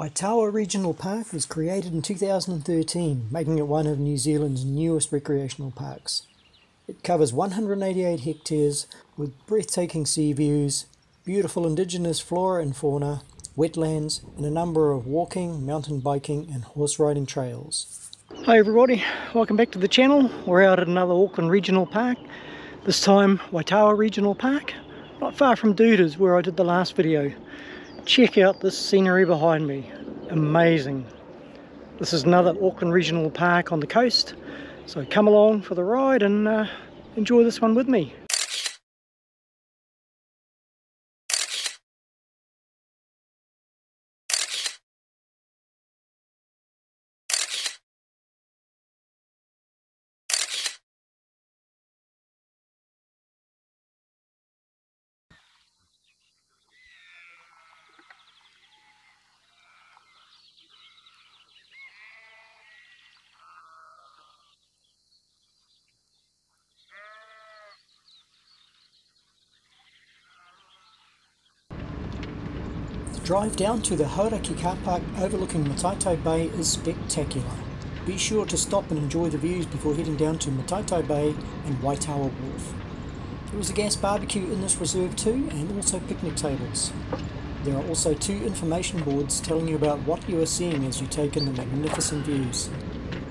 Waitawa Regional Park was created in 2013, making it one of New Zealand's newest recreational parks. It covers 188 hectares with breathtaking sea views, beautiful indigenous flora and fauna, wetlands, and a number of walking, mountain biking, and horse riding trails. Hi everybody, welcome back to the channel. We're out at another Auckland Regional Park, this time Waitawa Regional Park, not far from Duder's where I did the last video. Check out this scenery behind me, amazing. This is another Auckland Regional Park on the coast, so come along for the ride and uh, enjoy this one with me. Drive down to the Hauraki car park overlooking Mataitai Bay is spectacular. Be sure to stop and enjoy the views before heading down to Mataitai Bay and Waitawa Wharf. There is a gas barbecue in this reserve too and also picnic tables. There are also two information boards telling you about what you are seeing as you take in the magnificent views.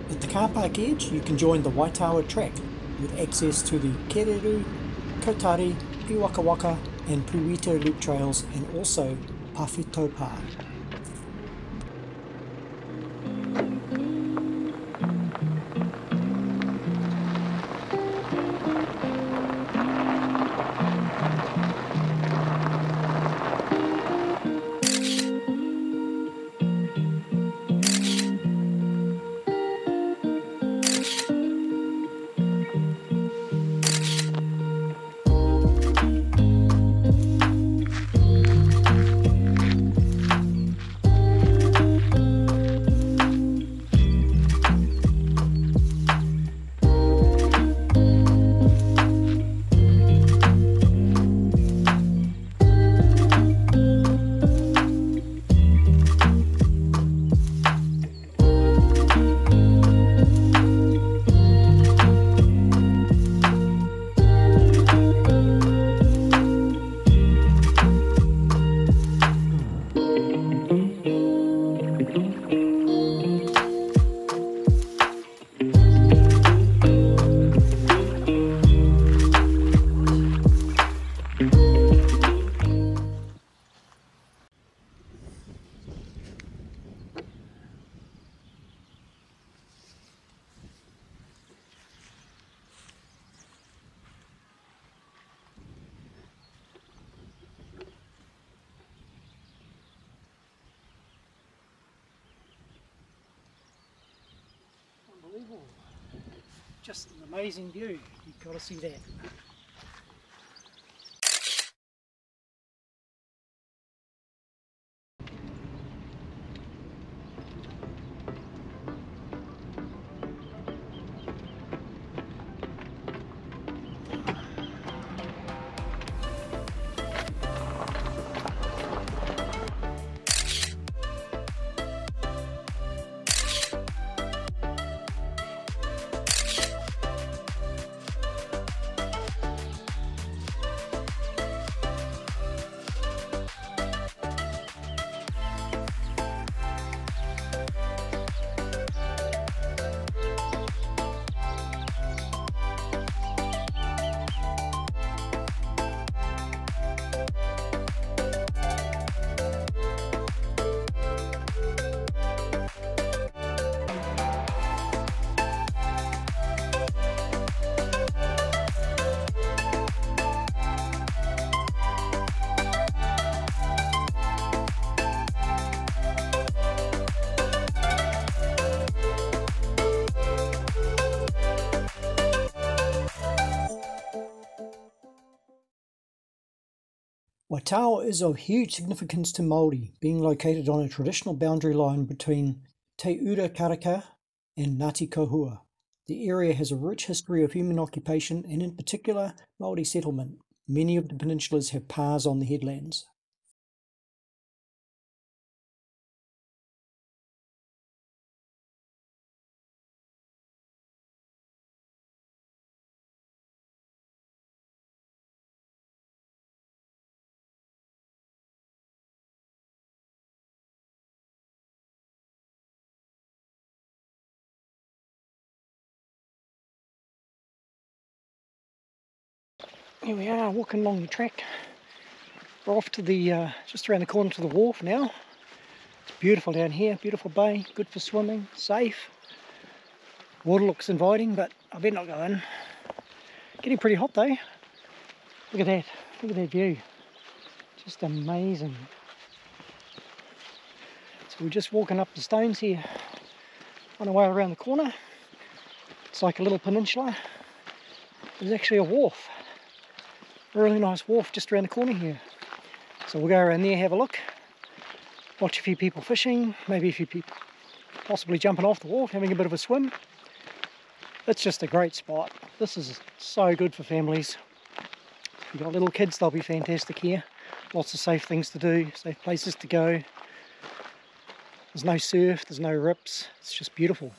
At the car park edge you can join the Waitawa track with access to the Kereru, Kotare, Iwakawaka and Puito loop trails and also Pawhitopa. Just an amazing view. You've got to see that. Waitawa is of huge significance to Māori, being located on a traditional boundary line between Te Urakaraka and Ngāti Kohua. The area has a rich history of human occupation and in particular Māori settlement. Many of the peninsulas have pās on the headlands. Here we are walking along the track. We're off to the, uh, just around the corner to the wharf now. It's beautiful down here, beautiful bay, good for swimming, safe. Water looks inviting, but I better not go in. Getting pretty hot though. Look at that, look at that view. Just amazing. So we're just walking up the stones here on our way around the corner. It's like a little peninsula. There's actually a wharf. Really nice wharf just around the corner here. So we'll go around there, have a look, watch a few people fishing, maybe a few people possibly jumping off the wharf, having a bit of a swim. It's just a great spot. This is so good for families. If you've got little kids, they'll be fantastic here. Lots of safe things to do, safe places to go. There's no surf, there's no rips, it's just beautiful.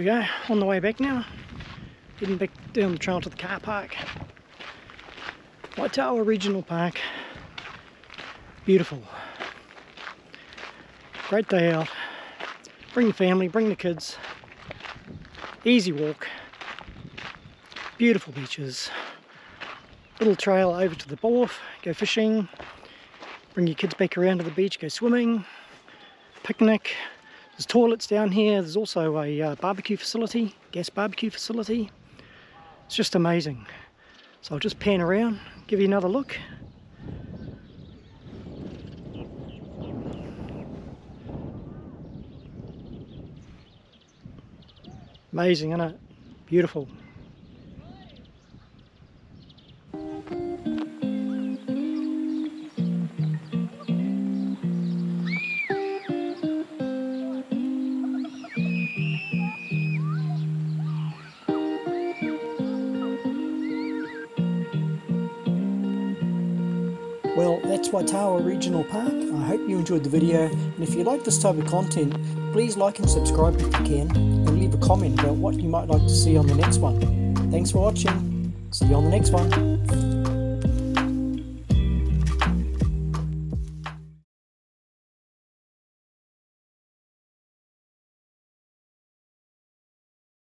We go, on the way back now. Heading back down the trail to the car park. Waitawa Regional Park. Beautiful. Great day out. Bring the family, bring the kids. Easy walk. Beautiful beaches. Little trail over to the wharf, go fishing. Bring your kids back around to the beach, go swimming. Picnic. There's toilets down here. There's also a uh, barbecue facility, gas barbecue facility. It's just amazing. So I'll just pan around, give you another look. Amazing, isn't it? Beautiful. Well, that's Waitawa Regional Park. I hope you enjoyed the video, and if you like this type of content, please like and subscribe if you can, and leave a comment about what you might like to see on the next one. Thanks for watching. See you on the next one.